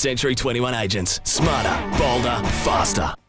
Century 21 agents. Smarter, bolder, faster.